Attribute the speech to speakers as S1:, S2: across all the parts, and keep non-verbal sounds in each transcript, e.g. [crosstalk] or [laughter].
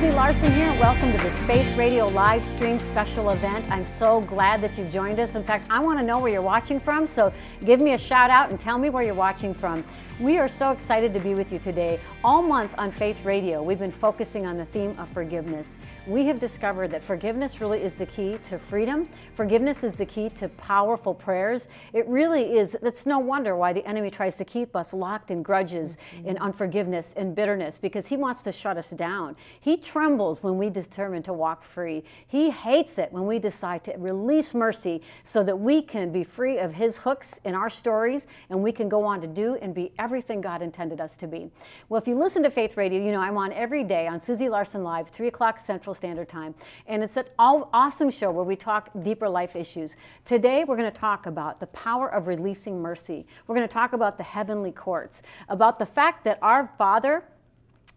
S1: Susie Larson here. Welcome to this Faith Radio live stream special event. I'm so glad that you've joined us. In fact, I want to know where you're watching from, so give me a shout out and tell me where you're watching from. We are so excited to be with you today. All month on Faith Radio, we've been focusing on the theme of forgiveness. We have discovered that forgiveness really is the key to freedom. Forgiveness is the key to powerful prayers. It really is. It's no wonder why the enemy tries to keep us locked in grudges, mm-hmm. in unforgiveness, in bitterness, because he wants to shut us down. He trembles when we determine to walk free. He hates it when we decide to release mercy so that we can be free of his hooks in our stories and we can go on to do and be everything God intended us to be. Well, if you listen to Faith Radio, you know I'm on every day on Susie Larson Live, 3 o'clock Central Standard Time. And it's an awesome show where we talk deeper life issues. Today, we're going to talk about the power of releasing mercy. We're going to talk about the heavenly courts, about the fact that our Father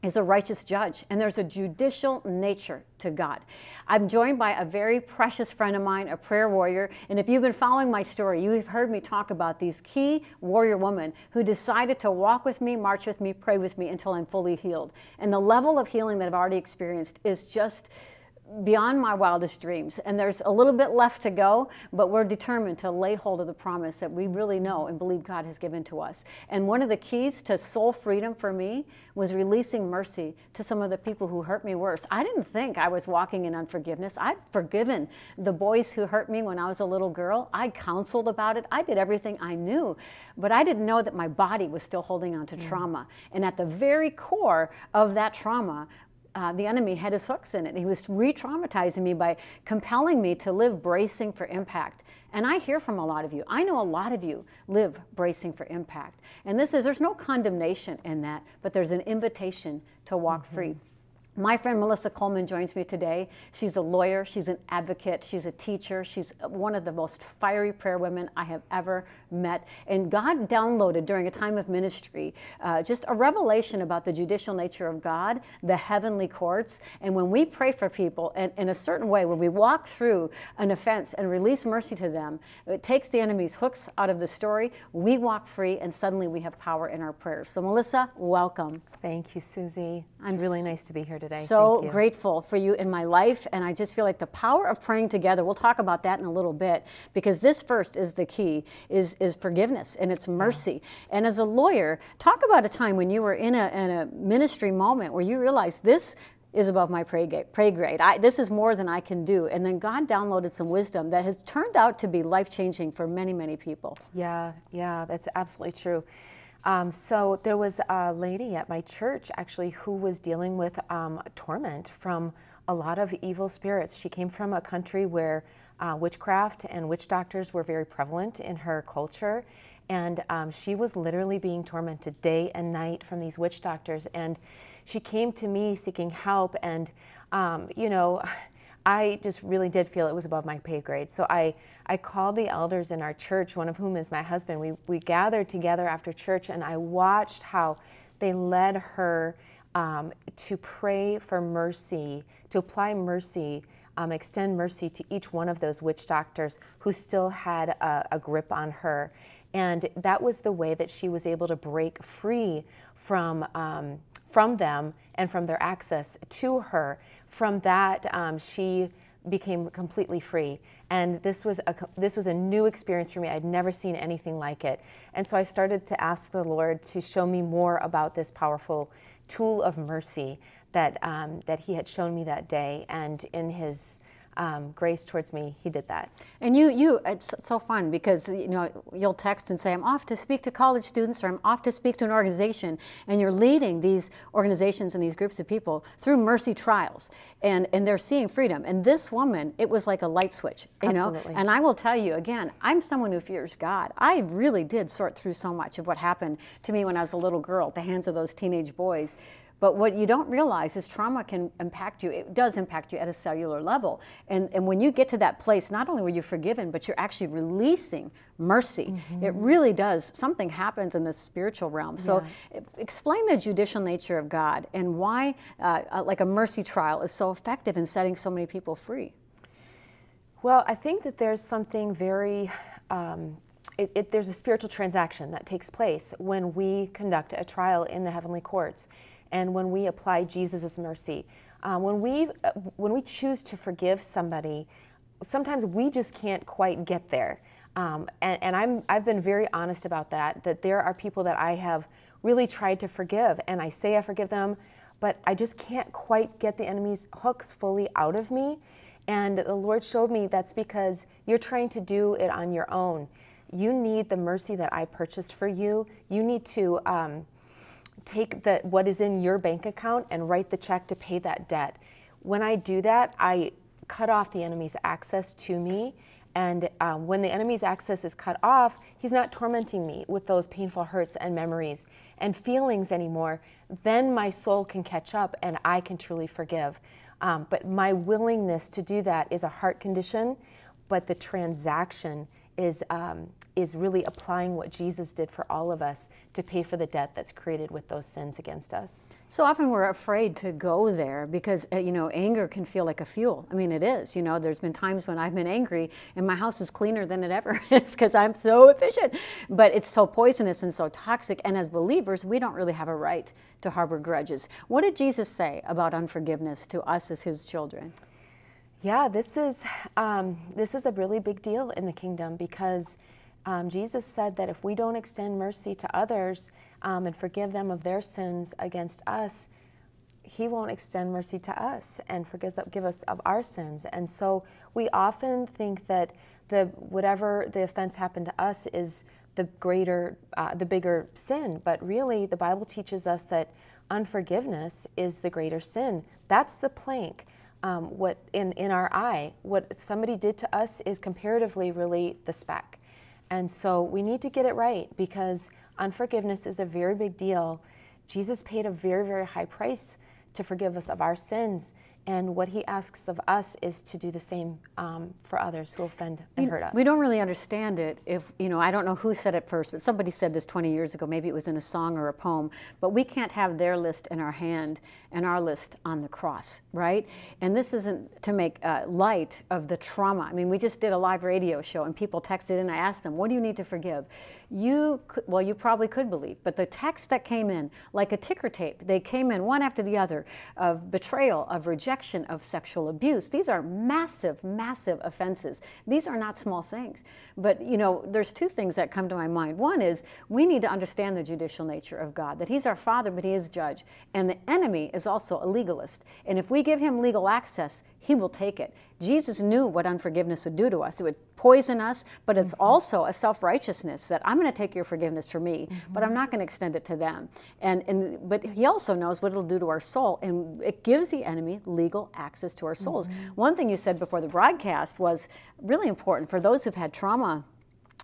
S1: is a righteous judge, and there's a judicial nature to God. I'm joined by a very precious friend of mine, a prayer warrior, and if you've been following my story, you've heard me talk about these key warrior women who decided to walk with me, march with me, pray with me until I'm fully healed. And the level of healing that I've already experienced is just beyond my wildest dreams. And there's a little bit left to go, but we're determined to lay hold of the promise that we really know and believe God has given to us. And one of the keys to soul freedom for me was releasing mercy to some of the people who hurt me worse. I didn't think I was walking in unforgiveness. I'd forgiven the boys who hurt me when I was a little girl. I counseled about it. I did everything I knew, but I didn't know that my body was still holding on to mm. trauma. And at the very core of that trauma uh, the enemy had his hooks in it. He was re traumatizing me by compelling me to live bracing for impact. And I hear from a lot of you. I know a lot of you live bracing for impact. And this is, there's no condemnation in that, but there's an invitation to walk mm-hmm. free. My friend Melissa Coleman joins me today. She's a lawyer, she's an advocate, she's a teacher, she's one of the most fiery prayer women I have ever met. And God downloaded during a time of ministry uh, just a revelation about the judicial nature of God, the heavenly courts. And when we pray for people in, in a certain way, when we walk through an offense and release mercy to them, it takes the enemy's hooks out of the story. We walk free, and suddenly we have power in our prayers. So, Melissa, welcome.
S2: Thank you, Susie. I'm really nice to be here today.
S1: So grateful for you in my life, and I just feel like the power of praying together. We'll talk about that in a little bit because this first is the key: is is forgiveness and it's mercy. Yeah. And as a lawyer, talk about a time when you were in a in a ministry moment where you realized this is above my pray, pray grade. I, this is more than I can do. And then God downloaded some wisdom that has turned out to be life changing for many, many people.
S2: Yeah, yeah, that's absolutely true. Um, so there was a lady at my church actually who was dealing with um, torment from a lot of evil spirits. She came from a country where uh, witchcraft and witch doctors were very prevalent in her culture. And um, she was literally being tormented day and night from these witch doctors. And she came to me seeking help. And, um, you know, I just really did feel it was above my pay grade. So I, I called the elders in our church, one of whom is my husband. We, we gathered together after church and I watched how they led her um, to pray for mercy, to apply mercy, um, extend mercy to each one of those witch doctors who still had a, a grip on her. And that was the way that she was able to break free from, um, from them and from their access to her from that, um, she became completely free. And this was a this was a new experience for me. I'd never seen anything like it. And so I started to ask the Lord to show me more about this powerful tool of mercy that um, that He had shown me that day. And in His um, grace towards me, he did that.
S1: And you, you, it's so fun because you know you'll text and say, "I'm off to speak to college students," or "I'm off to speak to an organization," and you're leading these organizations and these groups of people through mercy trials, and and they're seeing freedom. And this woman, it was like a light switch, you
S2: Absolutely.
S1: know. And I will tell you again, I'm someone who fears God. I really did sort through so much of what happened to me when I was a little girl at the hands of those teenage boys. But what you don't realize is trauma can impact you. It does impact you at a cellular level. And, and when you get to that place, not only were you forgiven, but you're actually releasing mercy. Mm-hmm. It really does. Something happens in the spiritual realm. So yeah. explain the judicial nature of God and why, uh, uh, like a mercy trial, is so effective in setting so many people free.
S2: Well, I think that there's something very um, it, it, there's a spiritual transaction that takes place when we conduct a trial in the heavenly courts and when we apply Jesus' mercy. Uh, when we uh, when we choose to forgive somebody, sometimes we just can't quite get there. Um, and, and I'm I've been very honest about that. That there are people that I have really tried to forgive, and I say I forgive them, but I just can't quite get the enemy's hooks fully out of me. And the Lord showed me that's because you're trying to do it on your own. You need the mercy that I purchased for you. You need to um, take the, what is in your bank account and write the check to pay that debt. When I do that, I cut off the enemy's access to me. And um, when the enemy's access is cut off, he's not tormenting me with those painful hurts and memories and feelings anymore. Then my soul can catch up and I can truly forgive. Um, but my willingness to do that is a heart condition, but the transaction is um, is really applying what Jesus did for all of us to pay for the debt that's created with those sins against us.
S1: So often we're afraid to go there because uh, you know anger can feel like a fuel. I mean it is. You know there's been times when I've been angry and my house is cleaner than it ever [laughs] is because I'm so efficient. But it's so poisonous and so toxic and as believers we don't really have a right to harbor grudges. What did Jesus say about unforgiveness to us as his children?
S2: Yeah, this is um, this is a really big deal in the kingdom because um, Jesus said that if we don't extend mercy to others um, and forgive them of their sins against us, He won't extend mercy to us and forgive give us of our sins. And so we often think that the whatever the offense happened to us is the greater, uh, the bigger sin. But really, the Bible teaches us that unforgiveness is the greater sin. That's the plank. Um, what in, in our eye, what somebody did to us is comparatively really the speck. And so we need to get it right because unforgiveness is a very big deal. Jesus paid a very, very high price to forgive us of our sins. And what he asks of us is to do the same um, for others who offend and
S1: you,
S2: hurt us.
S1: We don't really understand it if, you know, I don't know who said it first, but somebody said this 20 years ago. Maybe it was in a song or a poem. But we can't have their list in our hand and our list on the cross, right? And this isn't to make uh, light of the trauma. I mean, we just did a live radio show and people texted in. I asked them, what do you need to forgive? You, could, well, you probably could believe, but the text that came in, like a ticker tape, they came in one after the other of betrayal, of rejection, of sexual abuse. These are massive, massive offenses. These are not small things. But, you know, there's two things that come to my mind. One is we need to understand the judicial nature of God, that He's our Father, but He is judge. And the enemy is also a legalist. And if we give Him legal access, He will take it. Jesus knew what unforgiveness would do to us. It would poison us, but it's mm-hmm. also a self righteousness that I'm going to take your forgiveness for me, mm-hmm. but I'm not going to extend it to them. And, and but He also knows what it'll do to our soul, and it gives the enemy legal access to our souls. Mm-hmm. One thing you said before the broadcast was really important for those who've had trauma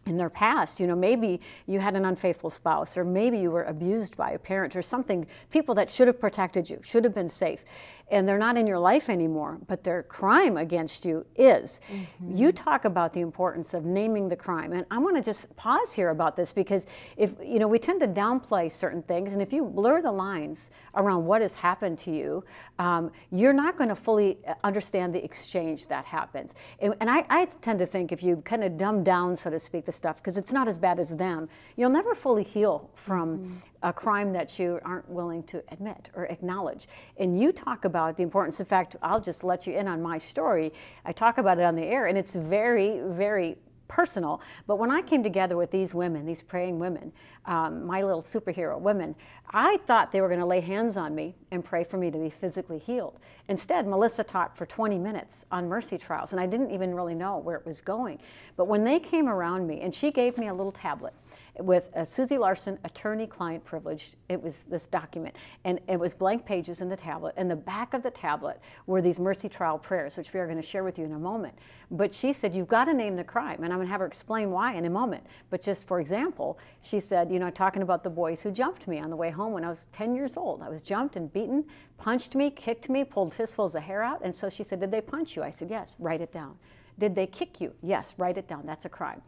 S1: in their past. You know, maybe you had an unfaithful spouse, or maybe you were abused by a parent, or something, people that should have protected you, should have been safe and they're not in your life anymore, but their crime against you is. Mm-hmm. You talk about the importance of naming the crime. And I want to just pause here about this because if, you know, we tend to downplay certain things. And if you blur the lines around what has happened to you, um, you're not going to fully uh, understand the exchange that happens. And, and I, I, tend to think if you kind of dumb down, so to speak, the stuff, because it's not as bad as them, you'll never fully heal from mm-hmm. a crime that you aren't willing to admit or acknowledge. And you talk about about the importance. In fact, I'll just let you in on my story. I talk about it on the air, and it's very, very personal. But when I came together with these women, these praying women, um, my little superhero women, I thought they were going to lay hands on me and pray for me to be physically healed. Instead, Melissa taught for 20 minutes on mercy trials, and I didn't even really know where it was going. But when they came around me, and she gave me a little tablet, with Susie Larson, attorney-client privilege. It was this document, and it was blank pages in the tablet. And the back of the tablet were these mercy trial prayers, which we are going to share with you in a moment. But she said, you've got to name the crime, and I'm going to have her explain why in a moment. But just for example, she said, you know, talking about the boys who jumped me on the way home when I was 10 years old. I was jumped and beaten, punched me, kicked me, pulled fistfuls of hair out. And so she said, did they punch you? I said, yes, write it down. Did they kick you? Yes, write it down. That's a crime.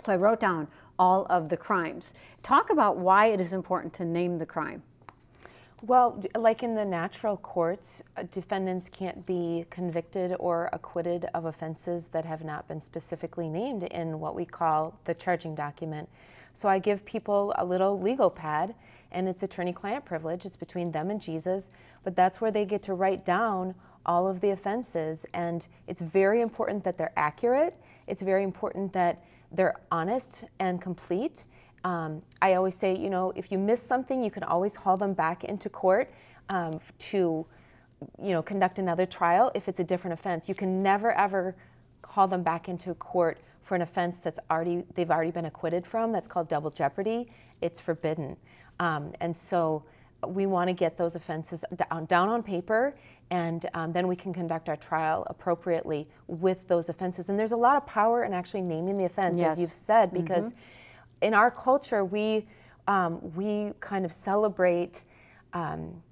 S1: So I wrote down all of the crimes. Talk about why it is important to name the crime.
S2: Well, like in the natural courts, uh, defendants can't be convicted or acquitted of offenses that have not been specifically named in what we call the charging document. So I give people a little legal pad and it's attorney client privilege. It's between them and Jesus, but that's where they get to write down all of the offenses. And it's very important that they're accurate. It's very important that they're honest and complete. Um, I always say, you know, if you miss something, you can always haul them back into court um, to, you know, conduct another trial if it's a different offense. You can never ever haul them back into court for an offense that's already they've already been acquitted from. That's called double jeopardy. It's forbidden. Um, and so we want to get those offenses down, down on paper and um, then we can conduct our trial appropriately with those offenses. And there's a lot of power in actually naming the offense,
S1: yes.
S2: as you've said, because mm-hmm. in our culture, we, um, we kind of celebrate, um,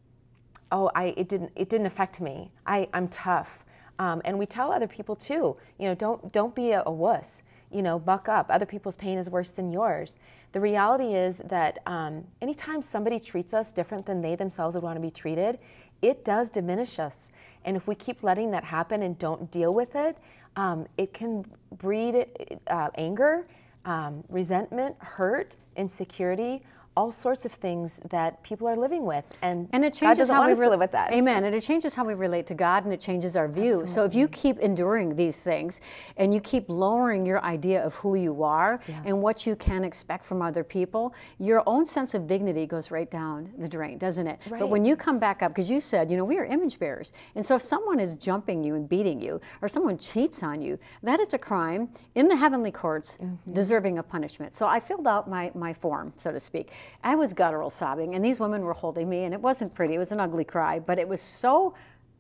S2: oh, I, it, didn't, it didn't affect me. I, I'm tough. Um, and we tell other people too, you know, don't, don't be a, a wuss you know, buck up. Other people's pain is worse than yours. The reality is that um, anytime somebody treats us different than they themselves would want to be treated, it does diminish us. And if we keep letting that happen and don't deal with it, um, it can breed uh, anger, um, resentment, hurt, insecurity, all sorts of things that people are living with, and,
S1: and it changes
S2: how
S1: we
S2: live with that.
S1: Amen. And it changes how we relate to God, and it changes our view. Absolutely. So if you keep enduring these things, and you keep lowering your idea of who you are yes. and what you can expect from other people, your own sense of dignity goes right down the drain, doesn't it? Right. But when you come back up, because you said, you know, we are image bearers, and so if someone is jumping you and beating you, or someone cheats on you, that is a crime in the heavenly courts, mm-hmm. deserving of punishment. So I filled out my my form, so to speak. I was guttural sobbing, and these women were holding me, and it wasn't pretty. It was an ugly cry, but it was so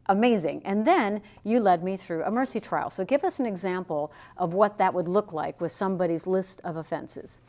S1: amazing. And then you led me through a mercy trial. So give us an example of what that would look like with somebody's list of offenses.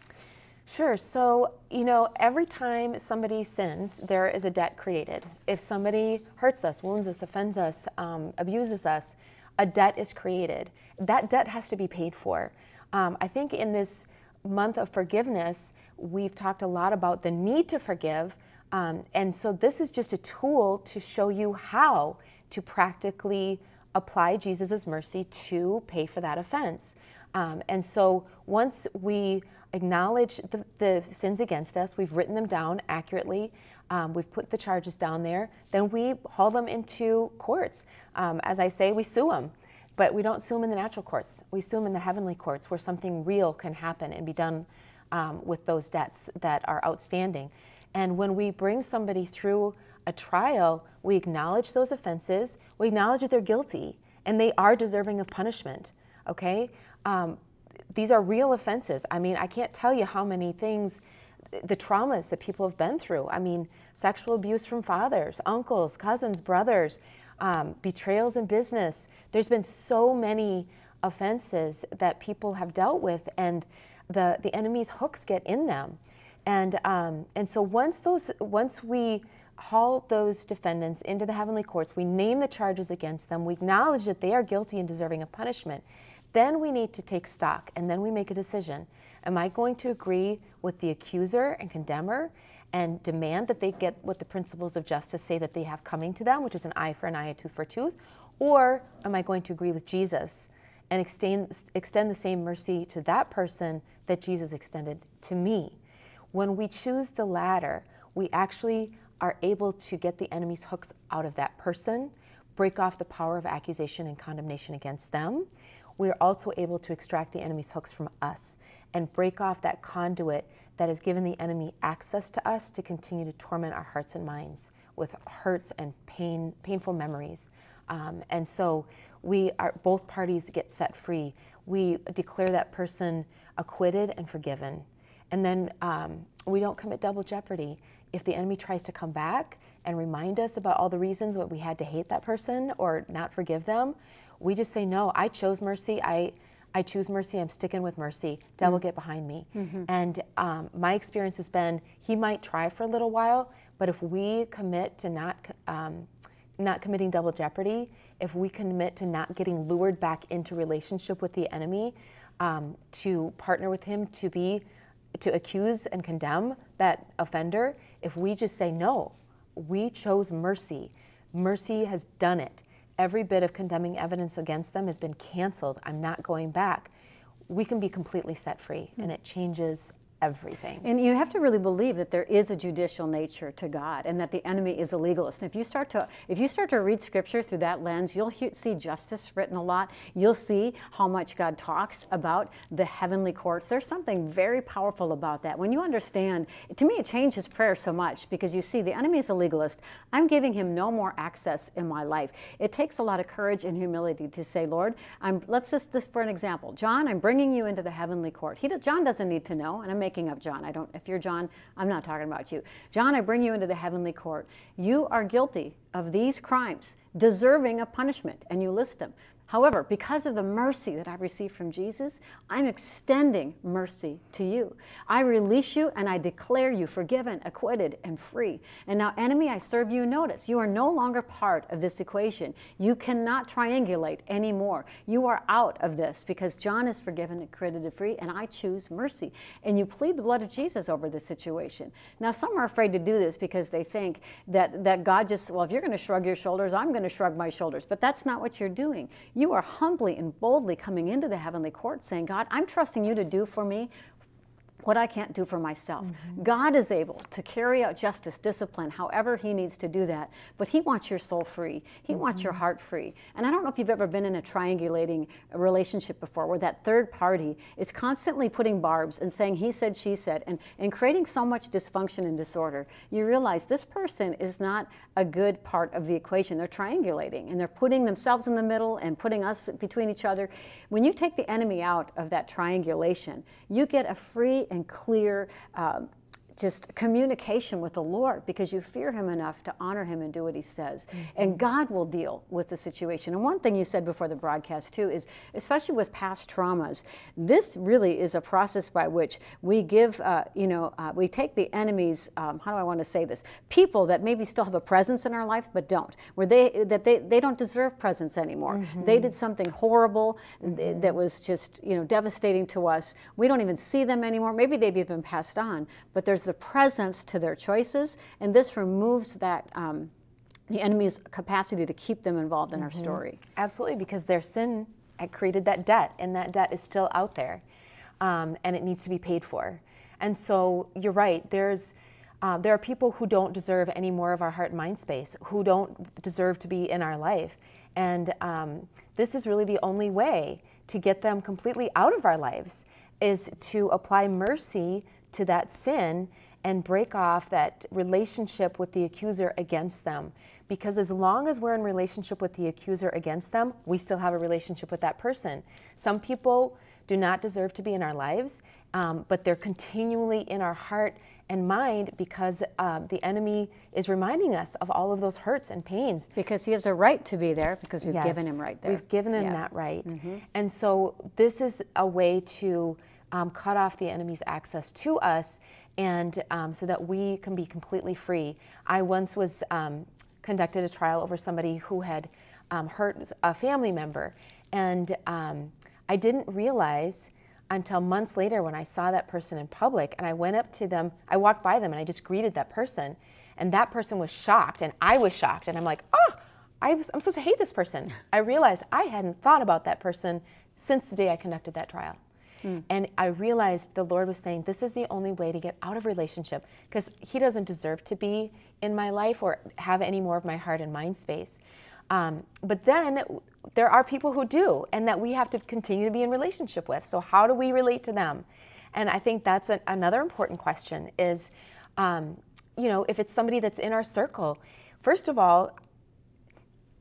S2: Sure. So, you know, every time somebody sins, there is a debt created. If somebody hurts us, wounds us, offends us, um, abuses us, a debt is created. That debt has to be paid for. Um, I think in this month of forgiveness, we've talked a lot about the need to forgive. Um, and so this is just a tool to show you how to practically apply Jesus' mercy to pay for that offense. Um, and so once we acknowledge the, the, sins against us, we've written them down accurately, um, we've put the charges down there, then we haul them into courts. Um, as I say, we sue them. But we don't sue them in the natural courts. We sue them in the heavenly courts where something real can happen and be done um, with those debts that are outstanding. And when we bring somebody through a trial, we acknowledge those offenses, we acknowledge that they're guilty, and they are deserving of punishment. Okay? Um, these are real offenses. I mean, I can't tell you how many things, the traumas that people have been through. I mean, sexual abuse from fathers, uncles, cousins, brothers, um, betrayals in business. There's been so many offenses that people have dealt with, and the, the enemy's hooks get in them. And, um, and so once, those, once we haul those defendants into the heavenly courts, we name the charges against them, we acknowledge that they are guilty and deserving of punishment, then we need to take stock and then we make a decision. Am I going to agree with the accuser and condemner and demand that they get what the principles of justice say that they have coming to them, which is an eye for an eye, a tooth for a tooth? Or am I going to agree with Jesus and extend, extend the same mercy to that person that Jesus extended to me? When we choose the latter, we actually are able to get the enemy's hooks out of that person, break off the power of accusation and condemnation against them. We are also able to extract the enemy's hooks from us and break off that conduit that has given the enemy access to us to continue to torment our hearts and minds with hurts and pain, painful memories. Um, and so we are both parties get set free. We declare that person acquitted and forgiven. And then um, we don't commit double jeopardy. If the enemy tries to come back and remind us about all the reasons what we had to hate that person or not forgive them, we just say, no, I chose mercy. I, I choose mercy. I'm sticking with mercy. Devil, mm-hmm. get behind me. Mm-hmm. And um, my experience has been he might try for a little while, but if we commit to not um, not committing double jeopardy, if we commit to not getting lured back into relationship with the enemy, um, to partner with him to be to accuse and condemn that offender, if we just say no, we chose mercy. Mercy has done it every bit of condemning evidence against them has been canceled. I'm not going back. We can be completely set free, mm-hmm. and it changes everything.
S1: And you have to really believe that there is a judicial nature to God and that the enemy is a legalist. And if you start to if you start to read scripture through that lens, you'll see justice written a lot. You'll see how much God talks about the heavenly courts. There's something very powerful about that. When you understand, to me it changes prayer so much because you see the enemy is a legalist. I'm giving him no more access in my life. It takes a lot of courage and humility to say, Lord, I'm let's just, just for an example. John, I'm bringing you into the heavenly court. He does, John doesn't need to know, and I'm making up John. I don't, if you're John, I'm not talking about you. John, I bring you into the heavenly court. You are guilty of these crimes, deserving of punishment, and you list them. However, because of the mercy that I've received from Jesus, I'm extending mercy to you. I release you and I declare you forgiven, acquitted, and free. And now, enemy, I serve you notice. You are no longer part of this equation. You cannot triangulate anymore. You are out of this because John is forgiven, acquitted, and free, and I choose mercy. And you plead the blood of Jesus over this situation. Now, some are afraid to do this because they think that, that God just, well, if you're going to shrug your shoulders, I'm going to shrug my shoulders. But that's not what you're doing. You are humbly and boldly coming into the heavenly court saying, God, I'm trusting you to do for me what I can't do for myself. Mm-hmm. God is able to carry out justice, discipline, however He needs to do that. But He wants your soul free. He mm-hmm. wants your heart free. And I don't know if you've ever been in a triangulating relationship before where that third party is constantly putting barbs and saying he said, she said, and, and creating so much dysfunction and disorder. You realize this person is not a good part of the equation. They're triangulating and they're putting themselves in the middle and putting us between each other. When you take the enemy out of that triangulation, you get a free and clear um, just communication with the Lord because you fear Him enough to honor Him and do what He says. Mm-hmm. And God will deal with the situation. And one thing you said before the broadcast, too, is especially with past traumas, this really is a process by which we give, uh, you know, uh, we take the enemy's, um, how do I want to say this, people that maybe still have a presence in our life but don't, where they, that they, they don't deserve presence anymore. Mm-hmm. They did something horrible mm-hmm. that was just, you know, devastating to us. We don't even see them anymore. Maybe they've even passed on, but there's the presence to their choices, and this removes that. Um, the enemy's capacity to keep them involved in mm-hmm. our story.
S2: Absolutely, because their sin had created that debt, and that debt is still out there, um, and it needs to be paid for. And so you're right. There's uh, there are people who don't deserve any more of our heart and mind space, who don't deserve to be in our life, and um, this is really the only way to get them completely out of our lives is to apply mercy to that sin and break off that relationship with the accuser against them. Because as long as we're in relationship with the accuser against them, we still have a relationship with that person. Some people do not deserve to be in our lives, um, but they're continually in our heart and mind because uh, the enemy is reminding us of all of those hurts and pains.
S1: Because he has a right to be there because we've
S2: yes,
S1: given him right there.
S2: We've given him yeah. that right. Mm-hmm. And so this is a way to um, cut off the enemy's access to us and um, so that we can be completely free. I once was um, conducted a trial over somebody who had um, hurt a family member, and um, I didn't realize until months later when I saw that person in public, and I went up to them, I walked by them, and I just greeted that person, and that person was shocked, and I was shocked, and I'm like, oh. I am supposed to hate this person. [laughs] I realized I hadn't thought about that person since the day I conducted that trial. Mm. And I realized the Lord was saying, This is the only way to get out of relationship because He doesn't deserve to be in my life or have any more of my heart and mind space. Um, but then there are people who do, and that we have to continue to be in relationship with. So, how do we relate to them? And I think that's a, another important question is, um, you know, if it's somebody that's in our circle, first of all,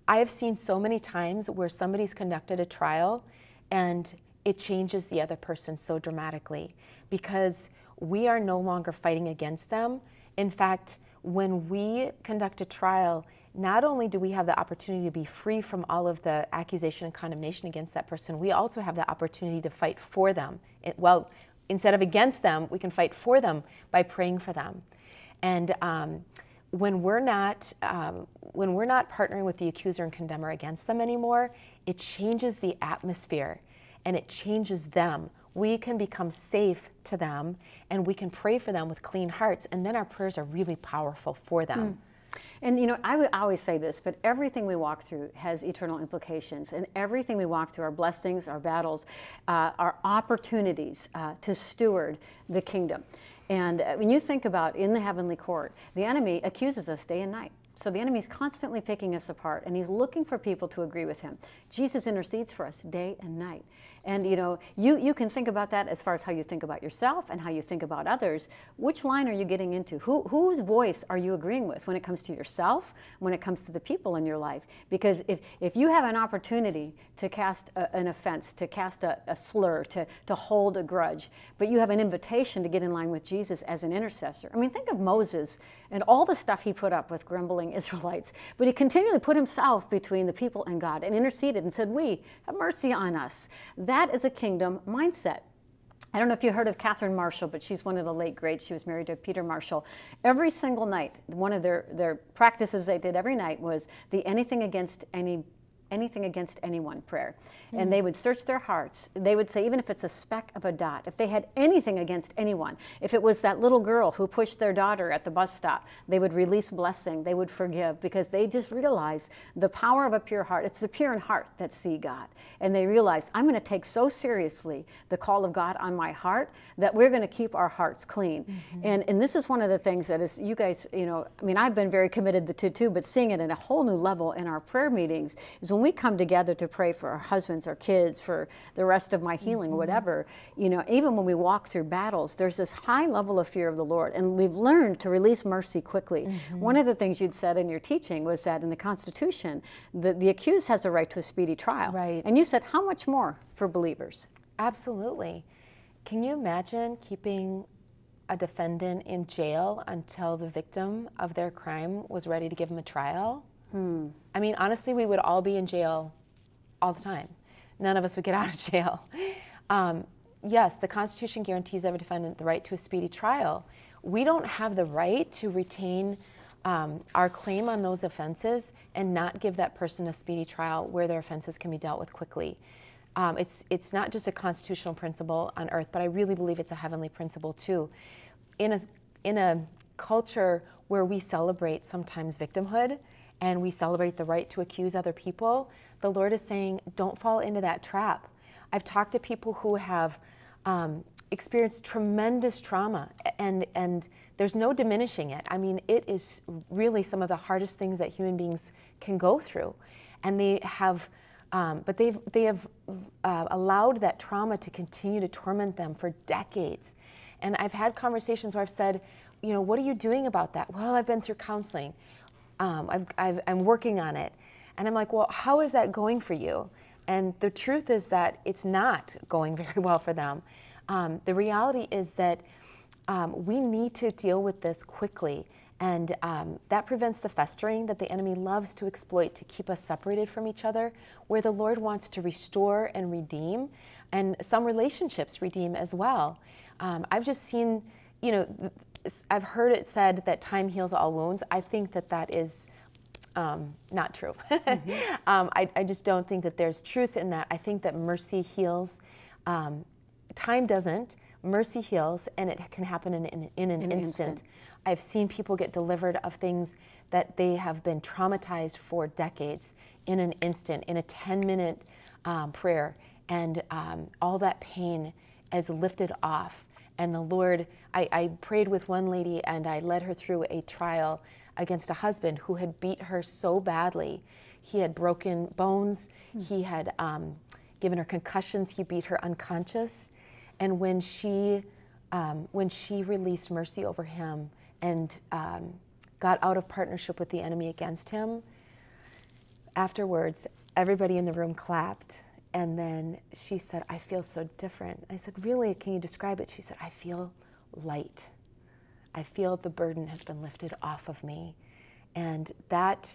S2: I have seen so many times where somebody's conducted a trial and it changes the other person so dramatically because we are no longer fighting against them. In fact, when we conduct a trial, not only do we have the opportunity to be free from all of the accusation and condemnation against that person, we also have the opportunity to fight for them. It, well, instead of against them, we can fight for them by praying for them. And um, when we're not um, when we're not partnering with the accuser and condemner against them anymore, it changes the atmosphere and it changes them. We can become safe to them and we can pray for them with clean hearts, and then our prayers are really powerful for them. Mm.
S1: And you know, I would always say this, but everything we walk through has eternal implications, and everything we walk through, our blessings, our battles, uh, our opportunities uh, to steward the kingdom. And uh, when you think about in the heavenly court, the enemy accuses us day and night. So the enemy's constantly picking us apart, and he's looking for people to agree with him. Jesus intercedes for us day and night. And you know, you, you can think about that as far as how you think about yourself and how you think about others. Which line are you getting into? Who, whose voice are you agreeing with when it comes to yourself, when it comes to the people in your life? Because if, if you have an opportunity to cast a, an offense, to cast a, a slur, to, to hold a grudge, but you have an invitation to get in line with Jesus as an intercessor. I mean, think of Moses and all the stuff he put up with grumbling [laughs] Israelites, but he continually put himself between the people and God and interceded and said, We, have mercy on us. That that is a kingdom mindset. I don't know if you heard of Catherine Marshall, but she's one of the late greats. She was married to Peter Marshall. Every single night, one of their, their practices they did every night was the anything against any anything against anyone prayer. Mm-hmm. And they would search their hearts. They would say, even if it's a speck of a dot, if they had anything against anyone, if it was that little girl who pushed their daughter at the bus stop, they would release blessing, they would forgive because they just realized the power of a pure heart. It's the pure in heart that see God. And they realized, I'm going to take so seriously the call of God on my heart that we're going to keep our hearts clean. Mm-hmm. And, and this is one of the things that is, you guys, you know, I mean, I've been very committed to too, but seeing it in a whole new level in our prayer meetings is when we come together to pray for our husbands, our kids, for the rest of my healing, mm-hmm. whatever, you know, even when we walk through battles, there's this high level of fear of the Lord. And we've learned to release mercy quickly. Mm-hmm. One of the things you'd said in your teaching was that in the Constitution, the, the accused has a right to a speedy trial.
S2: Right.
S1: And you said, how much more for believers?
S2: Absolutely. Can you imagine keeping a defendant in jail until the victim of their crime was ready to give him a trial? Hmm. I mean, honestly, we would all be in jail all the time. None of us would get [laughs] out of jail. Um, yes, the Constitution guarantees every defendant the right to a speedy trial. We don't have the right to retain um, our claim on those offenses and not give that person a speedy trial where their offenses can be dealt with quickly. Um, it's, it's not just a constitutional principle on earth, but I really believe it's a heavenly principle too. In a, in a culture where we celebrate sometimes victimhood, and we celebrate the right to accuse other people, the Lord is saying, don't fall into that trap. I've talked to people who have um, experienced tremendous trauma, and, and there's no diminishing it. I mean, it is really some of the hardest things that human beings can go through. And they have, um, but they've, they have uh, allowed that trauma to continue to torment them for decades. And I've had conversations where I've said, you know, what are you doing about that? Well, I've been through counseling um, I've, I've, I'm working on it. And I'm like, well, how is that going for you? And the truth is that it's not going [laughs] very well for them. Um, the reality is that um, we need to deal with this quickly. And um, that prevents the festering that the enemy loves to exploit to keep us separated from each other, where the Lord wants to restore and redeem, and some relationships redeem as well. Um, I've just seen, you know, I've heard it said that time heals all wounds. I think that that is um, not true. [laughs] mm-hmm. um, I, I, just don't think that there's truth in that. I think that mercy heals. Um, time doesn't. Mercy heals, and it can happen in, in, in an, an instant. instant. I've seen people get delivered of things that they have been traumatized for decades in an instant, in a 10 minute um, prayer, and um, all that pain is lifted off and the Lord, I, I prayed with one lady and I led her through a trial against a husband who had beat her so badly. He had broken bones, mm. he had um, given her concussions, he beat her unconscious. And when she, um, when she released mercy over him and um, got out of partnership with the enemy against him, afterwards, everybody in the room clapped and then she said, I feel so different. I said, Really? Can you describe it? She said, I feel light. I feel the burden has been lifted off of me. And that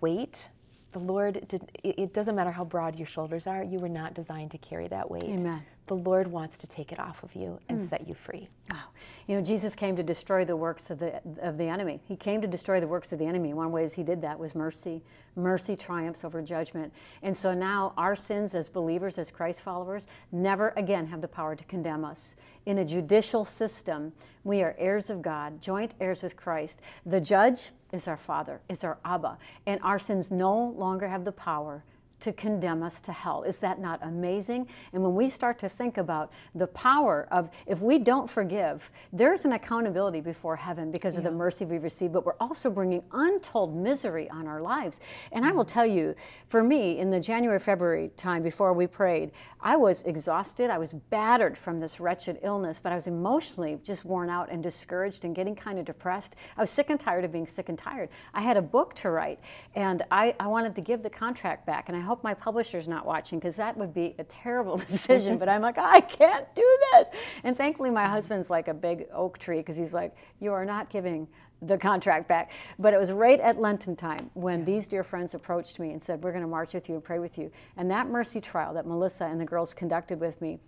S2: weight, the Lord did, it doesn't matter how broad your shoulders are, you were not designed to carry that weight.
S1: Amen.
S2: The Lord wants to take it off of you and
S1: Hmm.
S2: set you free.
S1: Wow. You know, Jesus came to destroy the works of the, of the enemy. He came to destroy the works of the enemy. One ways he did that was mercy. Mercy triumphs over judgment. And so now our sins as believers, as Christ followers, never again have the power to condemn us. In a judicial system, we are heirs of God, joint heirs with Christ. The judge is our Father, is our Abba. And our sins no longer have the power to condemn us to hell. Is that not amazing? And when we start to think about the power of if we don't forgive, there's an accountability before heaven because of the mercy we receive, but we're also bringing untold misery on our lives. And I will mm-hmm. tell you, for me, in the January, February time before we prayed, I was exhausted. I was battered from this wretched illness, but I was emotionally just worn out and discouraged and getting kind of depressed. I was sick and tired of being sick and tired. I had a book to write, and I, I wanted to give the contract back. And I hope my publisher's not watching because that would be a terrible [laughs] decision. but I'm like, I can't do this. And thankfully, my mm-hmm. husband's like a big oak tree because he's like, You are not giving the contract back. But it was right at Lenten time when these dear friends approached me and said, We're going to march with you and pray with you. And that mercy trial that Melissa and the girls conducted with me.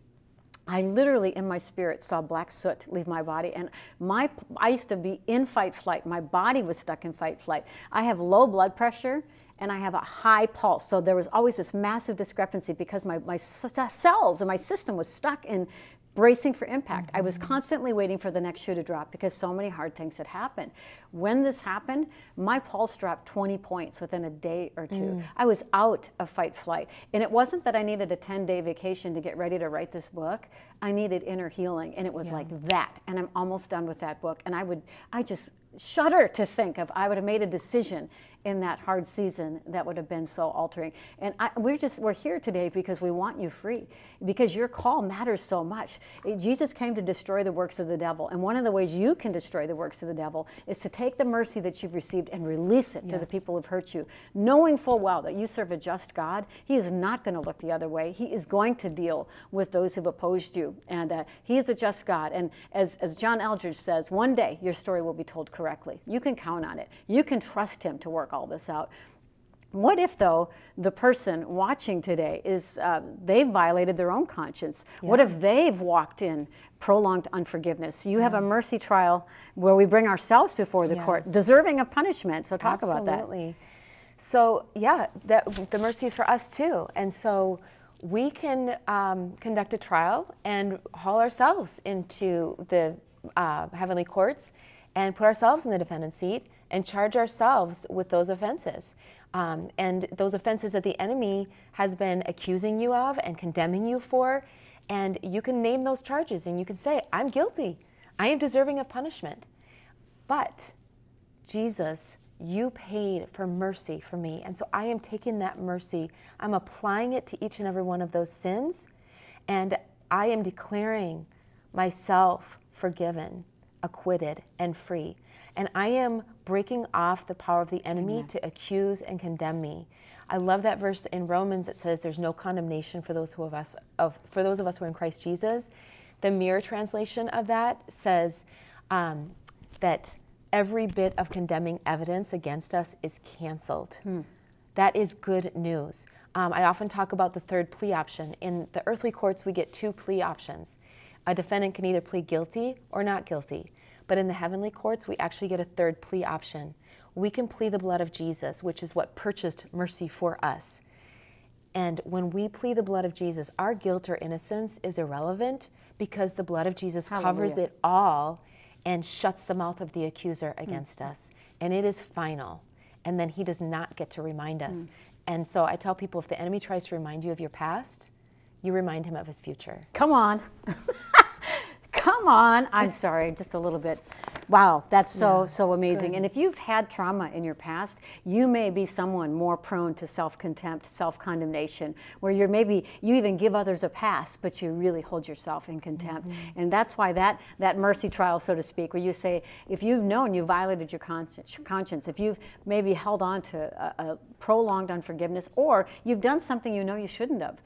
S1: I literally, in my spirit, saw black soot leave my body, and my I used to be in fight flight. My body was stuck in fight flight. I have low blood pressure, and I have a high pulse. So there was always this massive discrepancy because my my cells and my system was stuck in bracing for impact. I was mm-hmm. constantly waiting for the next shoe to drop because so many hard things had happened. When this happened, my pulse dropped 20 points within a day or two. Mm. I was out of fight flight. And it wasn't that I needed a 10 day vacation to get ready to write this book. I needed inner healing. And it was like that. And I'm almost done with that book. And I would, I just shudder to think of I would have made a decision in that hard season that would have been so altering. And I, we're just we're here today because we want you free, because your call matters so much. Eh, Jesus came to destroy the works of the devil, and one of the ways you can destroy the works of the devil is to take the mercy that you've received and release it to the people who've hurt you, knowing full well that you serve a just God. He is not going to look the other way. He is going to deal with those who've opposed you, and uh, He is a just God. And as as John Eldredge says, one day your story will be told correctly. You can count on it. You can trust Him to work all this out. What if, though, the person watching today is uh, they've violated their own conscience? What if they've walked in prolonged unforgiveness? You have a mercy trial where we bring ourselves before the
S2: Yeah.
S1: court, deserving of punishment. So talk about that.
S2: So yeah, that, the mercy is for us too, and so we can um, conduct a trial and haul ourselves into the uh, heavenly courts and put ourselves in the defendant's seat and charge ourselves with those offenses. Um, and those offenses that the enemy has been accusing you of and condemning you for, and you can name those charges and you can say, I'm guilty. I am deserving of punishment. But Jesus, you paid for mercy for me. And so I am taking that mercy, I'm applying it to each and every one of those sins, and I am declaring myself forgiven, acquitted, and free. And I am breaking off the power of the enemy to accuse and condemn me. I love that verse in Romans that says there's no condemnation for those who of us of for those of us who are in Christ Jesus. The mirror translation of that says um, that every bit of condemning evidence against us is canceled. That is good news. Um, I often talk about the third plea option. In the earthly courts, we get two plea options. A defendant can either plead guilty or not guilty. But in the heavenly courts, we actually get a third plea option. We can plead the blood of Jesus, which is what purchased mercy for us. And when we plead the blood of Jesus, our guilt or innocence is irrelevant because the blood of Jesus covers it all and shuts the mouth of the accuser hmm. against us. And it is final. And then he does not get to remind us. Hmm. And so I tell people if the enemy tries to remind you of your past, you remind him of his future.
S1: Come on. [laughs] Come on. I'm sorry, just a little bit. Wow, that's so,
S2: Yeah,
S1: so amazing.
S2: good.
S1: And if you've had trauma in your past, you may be someone more prone to self contempt, self condemnation, where you're maybe, you even give others a pass, but you really hold yourself in contempt.
S2: Mm-hmm.
S1: And that's why that, that mercy trial, so to speak, where you say, if you've known you violated your conscience, conscience if you've maybe held on to a, a prolonged unforgiveness, or you've done something you know you shouldn't have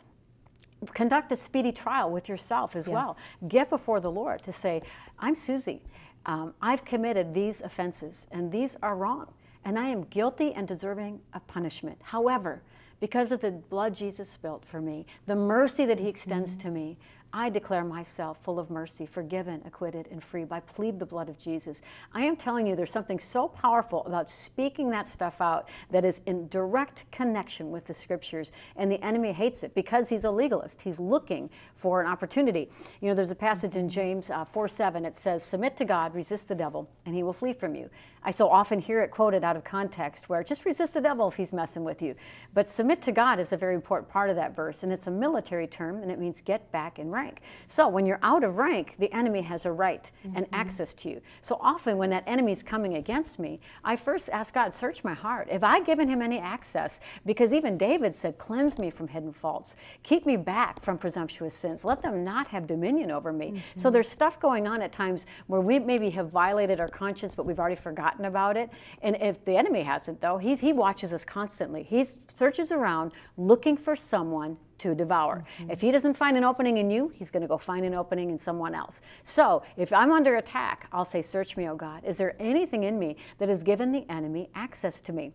S1: conduct a speedy trial with yourself as well. Get before the Lord to say, I'm Susie. Um, I've committed these offenses, and these are wrong, and I am guilty and deserving of punishment. However, because of the blood Jesus spilt for me, the mercy that He extends to me, I declare myself full of mercy, forgiven, acquitted, and free by plead the blood of Jesus. I am telling you, there's something so powerful about speaking that stuff out that is in direct connection with the scriptures. And the enemy hates it because he's a legalist. He's looking for an opportunity. You know, there's a passage in James uh, 4 7. It says, Submit to God, resist the devil, and he will flee from you. I so often hear it quoted out of context where just resist the devil if he's messing with you. But submit to God is a very important part of that verse, and it's a military term, and it means get back in rank. So when you're out of rank, the enemy has a right mm-hmm. and access to you. So often when that enemy is coming against me, I first ask God, search my heart. Have I given him any access? Because even David said, cleanse me from hidden faults, keep me back from presumptuous sins, let them not have dominion over me. Mm-hmm. So there's stuff going on at times where we maybe have violated our conscience, but we've already forgotten forgotten about it. And if the enemy hasn't, though, he's, he watches us constantly. He searches around looking for someone to devour. Mm-hmm. If he doesn't find an opening in you, he's going to go find an opening in someone else. So if I'm under attack, I'll say, Search me, O God. Is there anything in me that has given the enemy access to me?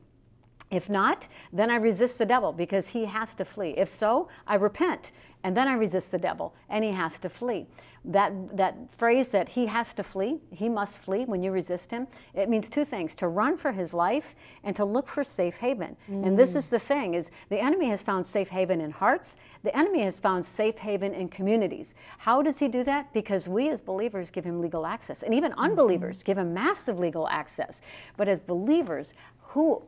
S1: If not, then I resist the devil because he has to flee. If so, I repent and then I resist the devil and he has to flee that, that phrase that he has to flee, he must flee when you resist him, it means two things, to run for his life and to look for safe haven. Mm. And this is the thing, is the enemy has found safe haven in hearts, the enemy has found safe haven in communities. How does he do that? Because we as believers give him legal access, and even mm-hmm. unbelievers mm-hmm. give him massive legal access. But as believers, who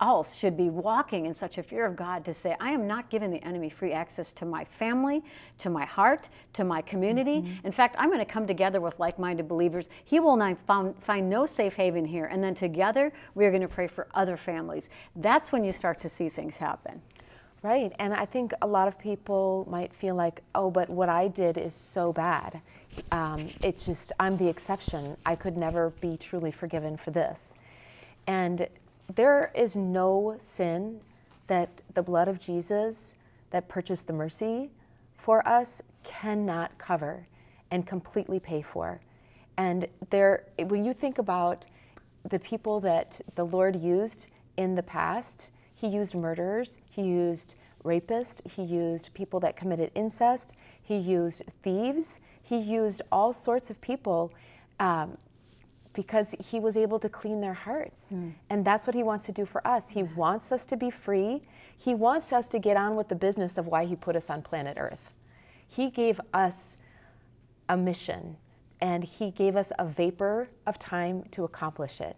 S1: else should be walking in such a fear of God to say, I am not giving the enemy free access to my family, to my heart, to my community. Mm-hmm. In fact, I'm going to come together with like minded believers. He will not found, find no safe haven here. And then together, we are going to pray for other families. That's when you start to see things happen.
S2: Right. And I think a lot of people might feel like, oh, but what I did is so bad. Um, it's just, I'm the exception. I could never be truly forgiven for this. And there is no sin that the blood of Jesus that purchased the mercy for us cannot cover and completely pay for. And there, when you think about the people that the Lord used in the past, He used murderers, He used rapists, He used people that committed incest, He used thieves, He used all sorts of people um, because he was able to clean their hearts. Mm. And that's what he wants to do for us. He wants us to be free. He wants us to get on with the business of why he put us on planet Earth. He gave us a mission and he gave us a vapor of time to accomplish it.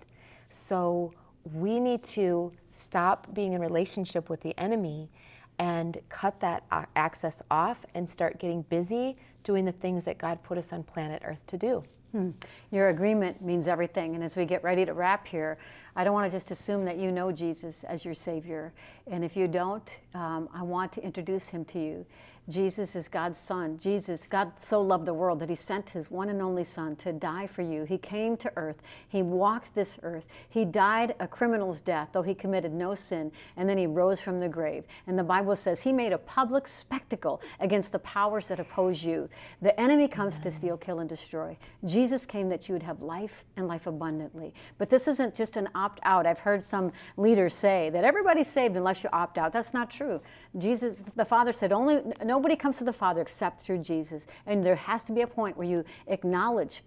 S2: So we need to stop being in relationship with the enemy and cut that access off and start getting busy doing the things that God put us on planet Earth to do.
S1: Hmm. Your agreement means everything. And as we get ready to wrap here, I don't want to just assume that you know Jesus as your Savior. And if you don't, um, I want to introduce him to you. Jesus is God's Son. Jesus, God so loved the world that He sent His one and only Son to die for you. He came to earth. He walked this earth. He died a criminal's death, though He committed no sin, and then He rose from the grave. And the Bible says He made a public spectacle against the powers that oppose you. The enemy comes to steal, kill, and destroy. Jesus came that you would have life and life abundantly. But this isn't just an opt out. I've heard some leaders say that everybody's saved unless you opt out. That's not true. Jesus, the Father said, only Nobody comes to the Father except through Jesus. And there has to be a point where you acknowledge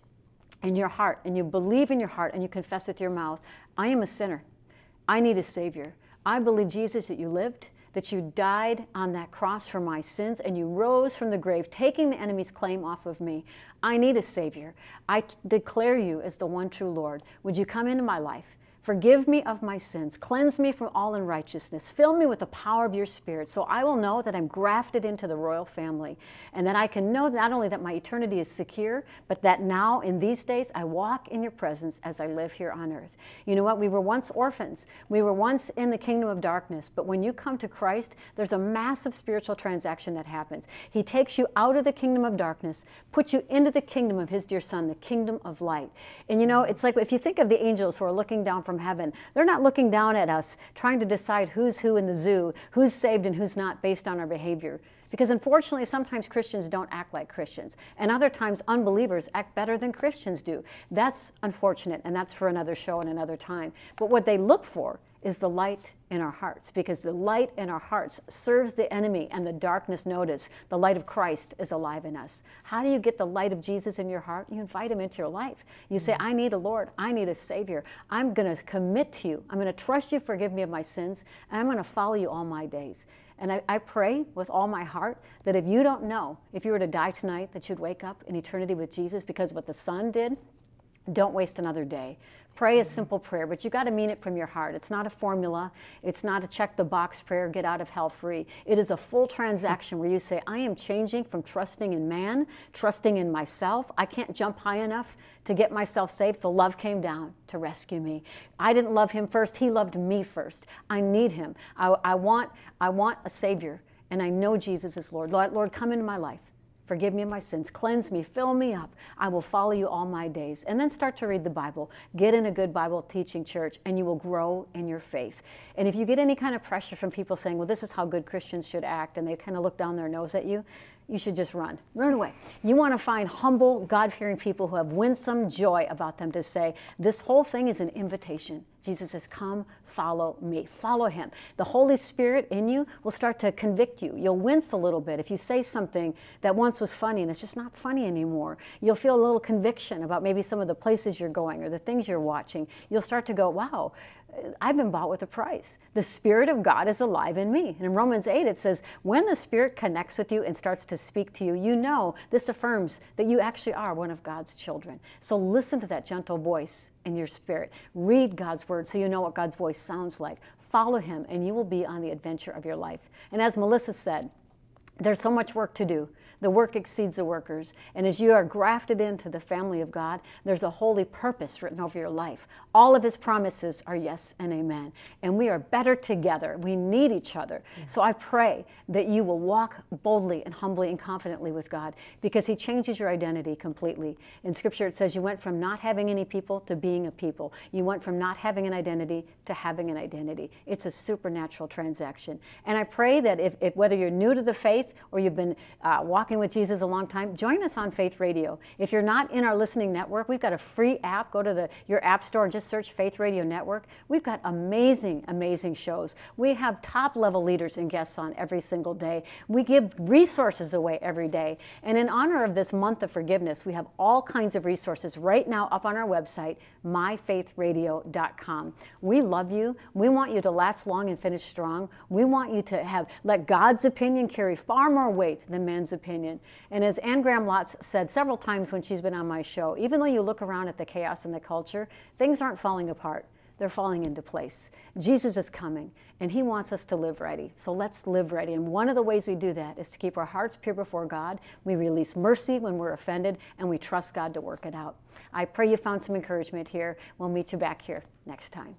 S1: in your heart and you believe in your heart and you confess with your mouth, I am a sinner. I need a Savior. I believe, Jesus, that you lived, that you died on that cross for my sins, and you rose from the grave, taking the enemy's claim off of me. I need a Savior. I declare you as the one true Lord. Would you come into my life? Forgive me of my sins. Cleanse me from all unrighteousness. Fill me with the power of your Spirit so I will know that I'm grafted into the royal family and that I can know not only that my eternity is secure, but that now in these days I walk in your presence as I live here on earth. You know what? We were once orphans. We were once in the kingdom of darkness. But when you come to Christ, there's a massive spiritual transaction that happens. He takes you out of the kingdom of darkness, puts you into the kingdom of his dear Son, the kingdom of light. And you know, it's like if you think of the angels who are looking down from from heaven. They're not looking down at us trying to decide who's who in the zoo, who's saved and who's not based on our behavior. Because unfortunately, sometimes Christians don't act like Christians, and other times unbelievers act better than Christians do. That's unfortunate, and that's for another show and another time. But what they look for is the light in our hearts because the light in our hearts serves the enemy and the darkness notice. The light of christ is alive in us. How do you get the light of jesus in your heart? You invite him into your life. You say mm-hmm. i need a lord. I need a savior. I'm going to commit to you. I'm going to trust you. Forgive me of my sins and i'm going to follow you all my days. And I, I, pray with all my heart that if you don't know, if you were to die tonight, that you'd wake up in eternity with Jesus because of what the Son did, don't waste another day. Pray a mm-hmm. simple prayer, but you got to mean it from your heart. It's not a formula. It's not a check the box prayer, get out of hell free. It is a full transaction where you say, I am changing from trusting in man, trusting in myself. I can't jump high enough to get myself saved, so love came down to rescue me. I didn't love him first, he loved me first. I need him. I, I want, I want a Savior, and I know Jesus is Lord. Lord, Lord come into my life. Forgive me my sins. Cleanse me. Fill me up. I will follow you all my days. And then start to read the Bible. Get in a good Bible teaching church, and you will grow in your faith. And if you get any kind of pressure from people saying, well, this is how good Christians should act, and they kind of look down their nose at you, you should just run. Run away. You want to find humble, God fearing people who have winsome joy about them to say, This whole thing is an invitation. Jesus says, Come, follow me. Follow him. The Holy Spirit in you will start to convict you. You'll wince a little bit. If you say something that once was funny and it's just not funny anymore, you'll feel a little conviction about maybe some of the places you're going or the things you're watching. You'll start to go, Wow, I've been bought with a price. The Spirit of God is alive in me. And in Romans 8, it says, when the Spirit connects with you and starts to speak to you, you know this affirms that you actually are one of God's children. So listen to that gentle voice in your spirit. Read God's word so you know what God's voice sounds like. Follow Him, and you will be on the adventure of your life. And as Melissa said, there's so much work to do. The work exceeds the workers. And as you are grafted into the family of God, there's a holy purpose written over your life. All of his promises are yes and amen. And we are better together. We need each other. Yeah. So I pray that you will walk boldly and humbly and confidently with God because he changes your identity completely. In scripture, it says you went from not having any people to being a people. You went from not having an identity to having an identity. It's a supernatural transaction. And I pray that if, if whether you're new to the faith or you've been uh, walking walking with Jesus a long time, join us on Faith Radio. If you're not in our listening network, we've got a free app. Go to the, your app store and just search Faith Radio Network. We've got amazing, amazing shows. We have top level leaders and guests on every single day. We give resources away every day. And in honor of this month of forgiveness, we have all kinds of resources right now up on our website, myfaithradio.com. We love you. We want you to last long and finish strong. We want you to have let God's opinion carry far more weight than man's opinion. And as Anne Graham Lotz said several times when she's been on my show, even though you look around at the chaos in the culture, things aren't falling apart. They're falling into place. Jesus is coming, and He wants us to live ready. So let's live ready. And one of the ways we do that is to keep our hearts pure before God. We release mercy when we're offended, and we trust God to work it out. I pray you found some encouragement here. We'll meet you back here next time.